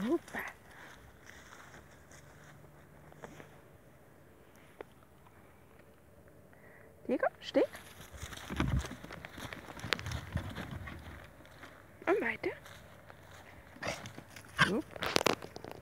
Super. Diego, steh. Und weiter. Super.